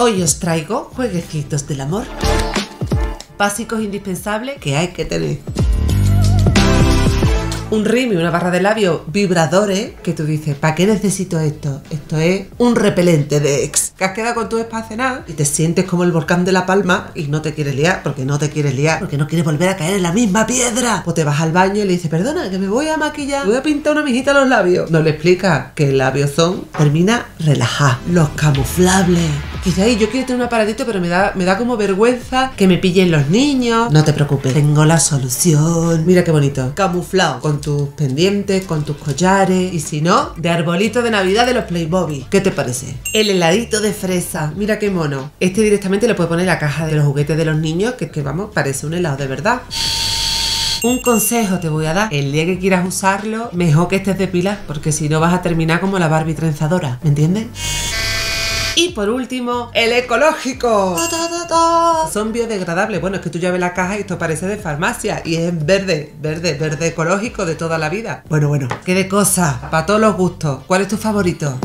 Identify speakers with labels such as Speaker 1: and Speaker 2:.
Speaker 1: Hoy os traigo jueguecitos del amor. Básicos indispensables que hay que tener un rim y una barra de labio vibradores que tú dices, ¿para qué necesito esto? Esto es un repelente de ex. Que has quedado con tu nada y te sientes como el volcán de La Palma y no te quieres liar, porque no te quieres liar, porque no quieres volver a caer en la misma piedra. O te vas al baño y le dices, perdona, que me voy a maquillar, voy a pintar una mijita a los labios. No le explicas que el labio son, termina relajado. Los camuflables. Quizá ahí yo quiero tener un aparatito, pero me da, me da como vergüenza que me pillen los niños. No te preocupes, tengo la solución. Mira qué bonito. Camuflado con tus pendientes, con tus collares y si no, de arbolito de Navidad de los Playmobil. ¿Qué te parece? El heladito de fresa, mira qué mono. Este directamente le puede poner la caja de los juguetes de los niños, que, que vamos, parece un helado de verdad. Un consejo te voy a dar. El día que quieras usarlo, mejor que estés de pilas, porque si no vas a terminar como la Barbie trenzadora. ¿Me entiendes? Y por último, el ecológico. Son biodegradables. Bueno, es que tú ya ves la caja y esto parece de farmacia. Y es verde, verde, verde ecológico de toda la vida. Bueno, bueno, qué de cosas. Para todos los gustos. ¿Cuál es tu favorito?